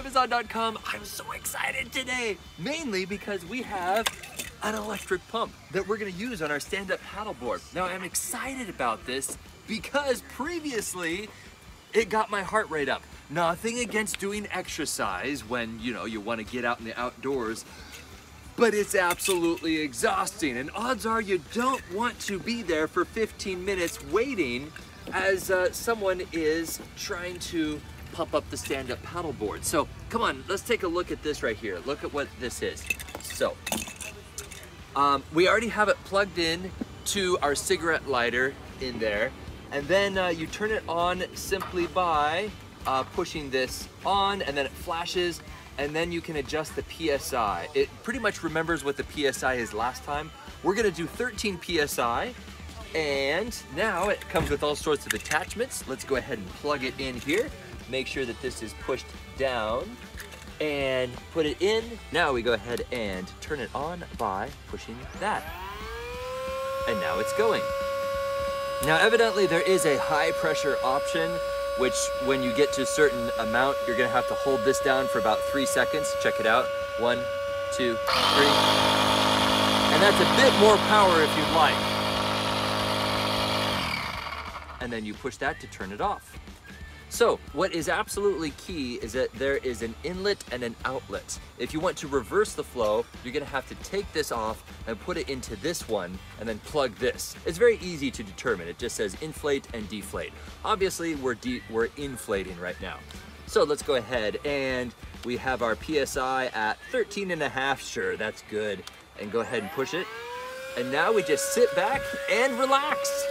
Amazon.com. I'm so excited today, mainly because we have an electric pump that we're gonna use on our stand-up paddleboard. Now I'm excited about this because previously it got my heart rate up. Nothing against doing exercise when, you know, you wanna get out in the outdoors, but it's absolutely exhausting. And odds are you don't want to be there for 15 minutes waiting as uh, someone is trying to pump up the stand-up paddleboard. So come on, let's take a look at this right here. Look at what this is. So um, we already have it plugged in to our cigarette lighter in there. And then uh, you turn it on simply by uh, pushing this on and then it flashes and then you can adjust the PSI. It pretty much remembers what the PSI is last time. We're gonna do 13 PSI and now it comes with all sorts of attachments. Let's go ahead and plug it in here. Make sure that this is pushed down and put it in. Now we go ahead and turn it on by pushing that. And now it's going. Now evidently there is a high pressure option which when you get to a certain amount, you're gonna have to hold this down for about three seconds. Check it out. One, two, three. And that's a bit more power if you'd like. And then you push that to turn it off. So what is absolutely key is that there is an inlet and an outlet. If you want to reverse the flow, you're gonna have to take this off and put it into this one and then plug this. It's very easy to determine. It just says inflate and deflate. Obviously, we're, de we're inflating right now. So let's go ahead and we have our PSI at 13 and a half. Sure, that's good. And go ahead and push it. And now we just sit back and relax.